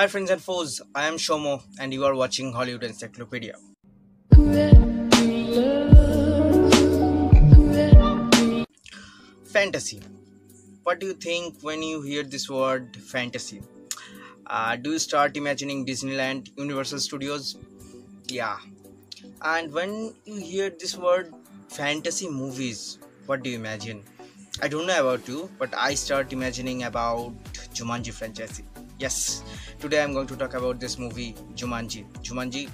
Hi friends and foes, I am Shomo and you are watching Hollywood Encyclopedia. Fantasy. What do you think when you hear this word fantasy? Uh, do you start imagining Disneyland, Universal Studios? Yeah. And when you hear this word fantasy movies, what do you imagine? I don't know about you, but I start imagining about Jumanji franchise. Yes, today I'm going to talk about this movie Jumanji. Jumanji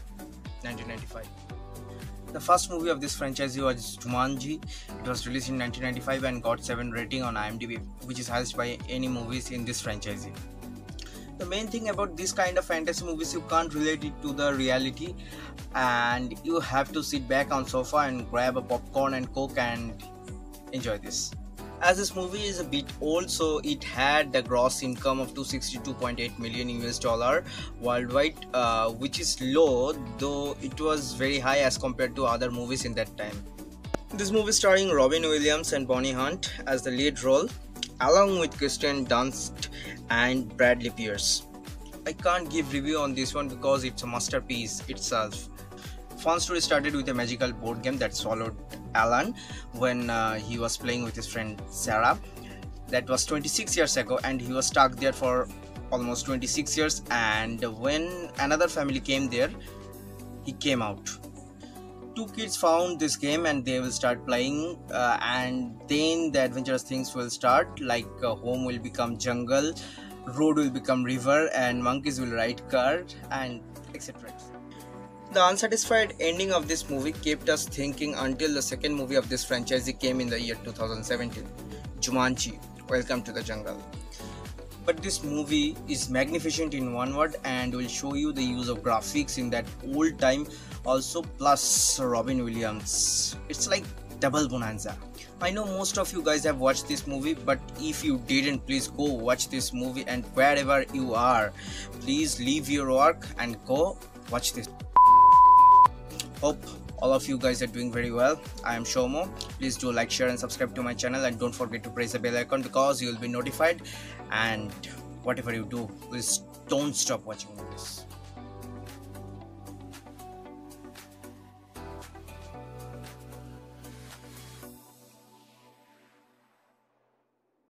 1995. The first movie of this franchise was Jumanji. It was released in 1995 and got 7 rating on IMDb, which is highest by any movies in this franchise. The main thing about this kind of fantasy movies, you can't relate it to the reality, and you have to sit back on sofa and grab a popcorn and coke and enjoy this as this movie is a bit old so it had the gross income of 262.8 million us dollar worldwide uh, which is low though it was very high as compared to other movies in that time. This movie starring robin williams and bonnie hunt as the lead role along with kirsten dunst and bradley pierce. I can't give review on this one because it's a masterpiece itself. Fun story started with a magical board game that swallowed Alan when uh, he was playing with his friend Sarah. That was 26 years ago, and he was stuck there for almost 26 years. And when another family came there, he came out. Two kids found this game and they will start playing, uh, and then the adventurous things will start. Like uh, home will become jungle, road will become river, and monkeys will ride car, and etc. The unsatisfied ending of this movie kept us thinking until the second movie of this franchise came in the year 2017 Jumanji Welcome to the Jungle. But this movie is magnificent in one word and will show you the use of graphics in that old time, also plus Robin Williams. It's like double bonanza. I know most of you guys have watched this movie, but if you didn't, please go watch this movie and wherever you are, please leave your work and go watch this hope all of you guys are doing very well. I am shomo please do like share and subscribe to my channel and don't forget to press the bell icon because you will be notified. And whatever you do please don't stop watching this